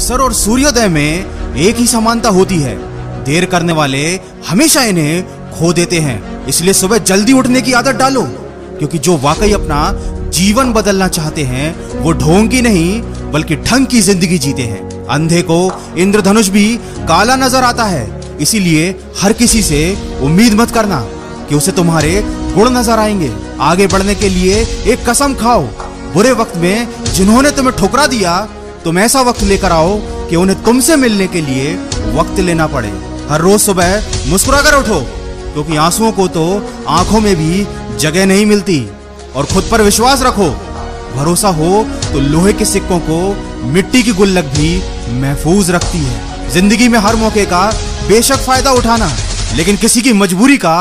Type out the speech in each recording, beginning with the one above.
अवसर और सूर्योदय में एक ही समानता होती है। देर करने वाले हमेशा इन्हें खो देते हैं। इसलिए सुबह जल्दी उठने की आदत डालो, क्योंकि जो वाकई अपना जीवन बदलना चाहते हैं, वो ढोंग की नहीं, बल्कि ढंग की ज़िंदगी जीते हैं। अंधे को इंद्रधनुष भी काला नज़र आता है। इसीलिए हर किसी से उम्मीद मत करना कि उसे तुम्हारे गुण नज़र आएँगे। आगे बढ़ने के लिए एक कसम खाओ। बुरे वक्त में जिन्होंने तुम्हें ठुकरा दिया तुम ऐसा वक्त लेकर आओ कि उन्हें तुमसे मिलने के लिए वक्त लेना पड़े। हर रोज सुबह मुस्कुरा कर उठो, क्योंकि आंसुओं को तो आँखों में भी जगह नहीं मिलती। और खुद पर विश्वास रखो, भरोसा हो तो लोहे के सिक्कों को मिट्टी की गुल्लक भी महफूज रखती है। ज़िंदगी में हर मौके का बेशक फ़ायदा उठाना, लेकिन किसी की मजबूरी का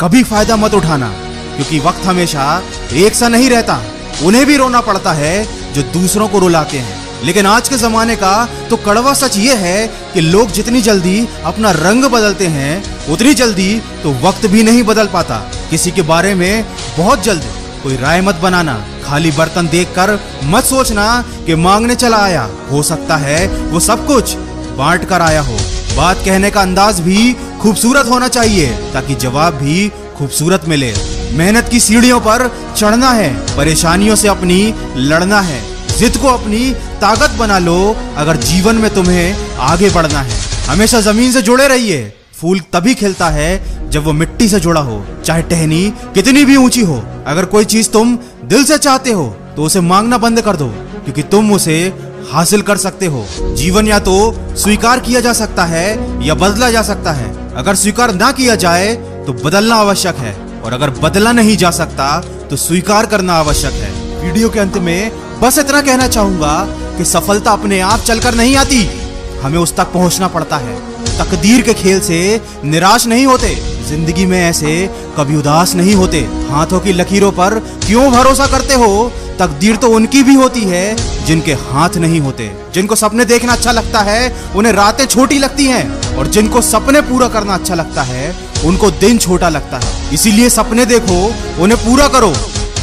कभी फ़ायदा मत उठाना, क्योंकि वक्त हमेशा एक सा नहीं रहता। उन्हें भी रोना पड़ता है जो दूसरों को रुलाते हैं। लेकिन आज के जमाने का तो कड़वा सच ये है कि लोग जितनी जल्दी अपना रंग बदलते हैं, उतनी जल्दी तो वक्त भी नहीं बदल पाता। किसी के बारे में बहुत जल्द कोई राय मत बनाना। खाली बर्तन देखकर मत सोचना कि मांगने चला आया। हो सकता है वो सब कुछ बांट कर आया हो। बात कहने का अंदाज भी खूबसूरत होना चाहिए, ताकि जवाब भी खूबसूरत मिले। मेहनत की सीढ़ियों पर चढ़ना है, परेशानियों से अपनी लड़ना है। जिद को अपनी ताकत बना लो, अगर जीवन में तुम्हें आगे बढ़ना है। हमेशा ज़मीन से जुड़े रहिए। फूल तभी खिलता है जब वो मिट्टी से जुड़ा हो, चाहे टहनी कितनी भी ऊँची हो। अगर कोई चीज़ तुम दिल से चाहते हो तो उसे मांगना बंद कर दो, क्योंकि तुम उसे हासिल कर सकते हो। जीवन या तो स्वीकार किया जा सकता है, या बदला जा सकता है। अगर स्वीकार ना किया जाए तो बदलना आवश्यक है। और अगर बदला नहीं जा सकता तो स्वीकार करना आवश्यक है। वीडियो के अंत में बस इतना कहना चाहूँगा कि सफलता अपने आप चलकर नहीं आती। हमें उस तक पहुँचना पड़ता है। तकदीर के खेल से निराश नहीं होते। ज़िंदगी में ऐसे कभी उदास नहीं होते। हाथों की लकीरों पर क्यों भरोसा करते हो? तकदीर तो उनकी भी होती है, जिनके हाथ नहीं होते। जिनको सपने देखना अच्छा लगता है, उन्हें रातें छोटी लगती हैं। और जिनको सपने पूरा करना अच्छा लगता है, उनको दिन छोटा लगता है। इसीलिए सपने देखो, उन्हें पूरा करो।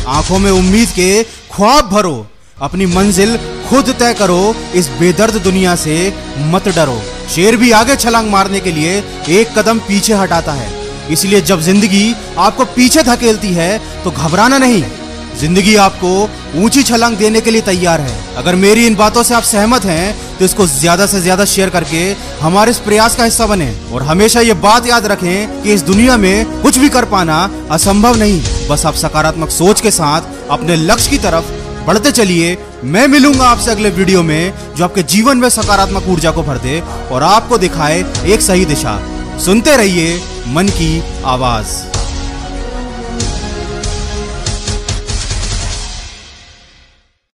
आँखों में उम्मीद के ख्वाब भरो। अपनी मंजिल खुद तय करो, इस बेदर्द दुनिया से मत डरो। शेर भी आगे छलांग मारने के लिए एक कदम पीछे हटाता है। इसलिए जब ज़िंदगी आपको पीछे धकेलती है तो घबराना नहीं। ज़िंदगी आपको ऊँची छलांग देने के लिए तैयार है। अगर मेरी इन बातों से आप सहमत हैं तो इसको ज़्यादा से ज़्यादा शेयर करके हमारे इस प्रयास का हिस्सा बने। और हमेशा ये बात याद रखें कि इस दुनिया में कुछ भी कर पाना असंभव नहीं। बस आप सकारात्मक सोच के साथ अपने लक्ष्य की तरफ़ बढ़ते चलिए, मैं मिलूँगा आपसे अगले वीडियो में जो आपके जीवन में सकारात्मक ऊर्जा को भर दे और आपको दिखाए एक सही दिशा। सुनते रहिए मन की आवाज़।